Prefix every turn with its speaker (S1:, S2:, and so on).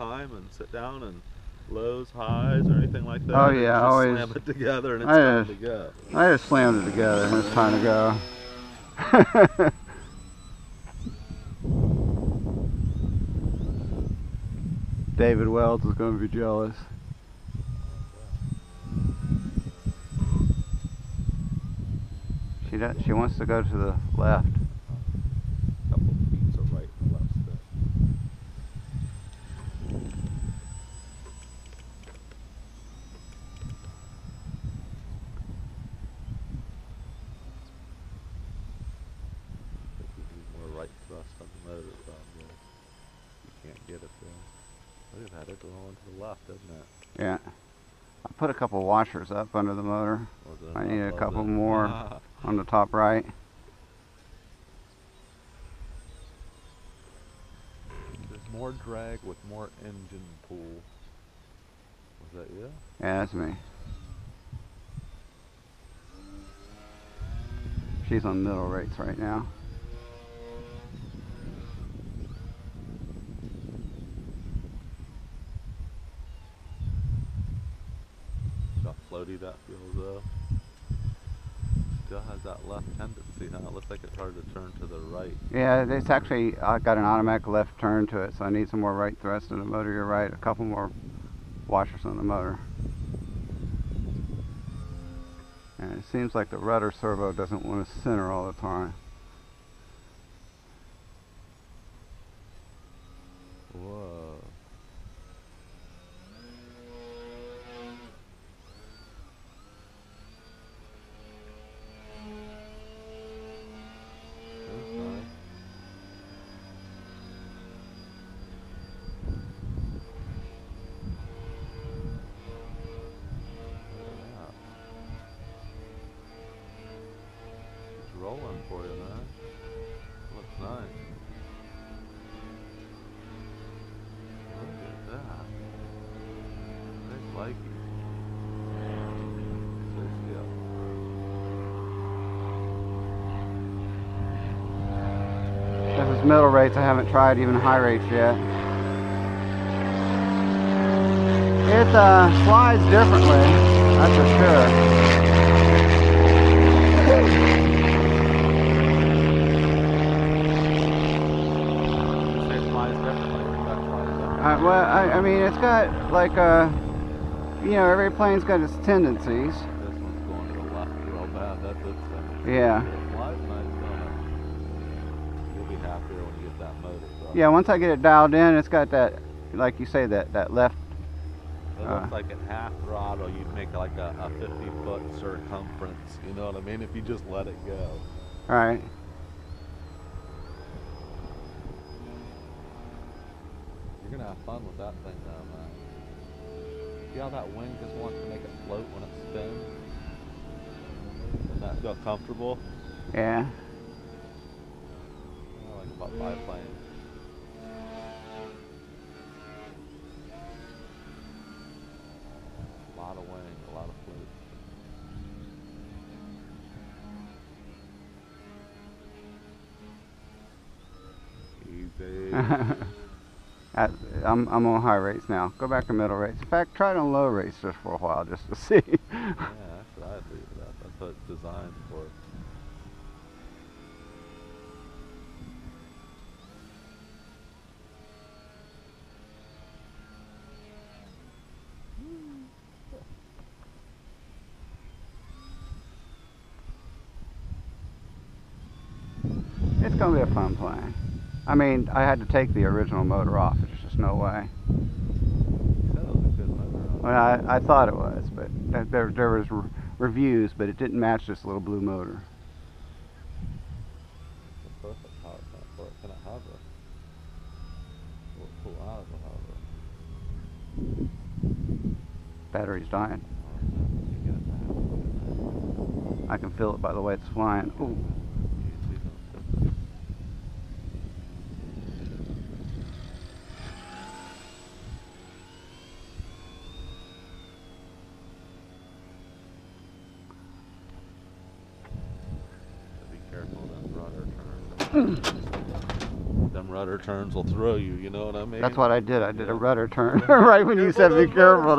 S1: time and sit down and lows, highs, or anything like that?
S2: Oh, yeah, always.
S1: slam it together and it's
S2: I
S1: time
S2: just-
S1: to go.
S2: I just slammed it together and it's time to go. David Wells is going to be jealous. She does, she wants to go to the left.
S1: couple of feet to right and left step. I think you need more right thrust on the motor probably. You can't get it there. Look at that, it's going to the left, isn't it?
S2: Yeah. I put a couple washers up under the motor
S1: Was
S2: I need a couple
S1: it?
S2: more.
S1: Ah,
S2: on the top right.
S1: There's more drag with more engine pull. Was that you?
S2: Yeah, that's me. She's on middle rates right now.
S1: That feels though. Still has that left tendency, huh? It looks like it's hard to turn to the right.
S2: Yeah, it's actually, I've got an automatic left turn to it, so I need some more right thrust in the motor. You're right, a couple more washers on the motor. And it seems like the rudder servo doesn't want to center all the time.
S1: For you, man. Looks nice. Look at that. Likey. So still.
S2: This is middle rates. I haven't tried even high rates yet. It uh, slides differently, that's for sure.
S1: You say it flies differently. That flies differently.
S2: Uh, well, I, I mean, it's got like a, you know, every plane's got its tendencies.
S1: This one's going to the left real bad. That's its thing.
S2: Yeah.
S1: It flies nice, don't it? You'll be happier when you get that motor.
S2: Yeah, once I get it dialed in, it's got that, like you say, that that left.
S1: It
S2: Uh.
S1: looks like at half throttle, you'd make like a, a 50 foot circumference. You know what I mean? If you just let it go.
S2: All right.
S1: You're gonna have fun with that thing though, man. See how that wing just wants to make it float when it spins? Doesn't that feel comfortable?
S2: Yeah.
S1: I like about biplanes. A lot of wing, a lot of float. Easy.
S2: At, I'm I'm on high rates now. Go back to middle rates. In fact, try it on low rates just for a while, just to see.
S1: Yeah, that's what I'd leave it at. That's what it's designed for.
S2: it's gonna be a fun plane. I mean, I had to take the original motor off. There's just no way. Well, I, I thought it was, but th- there there was re- reviews, but it didn't match this little blue motor. Battery's dying. I can feel it by the way it's flying. Ooh.
S1: that. You see those symptoms? So Be careful of them rudder turns. them rudder turns will throw you. You know what I mean?
S2: That's what I did. I did a rudder turn right when you said be careful.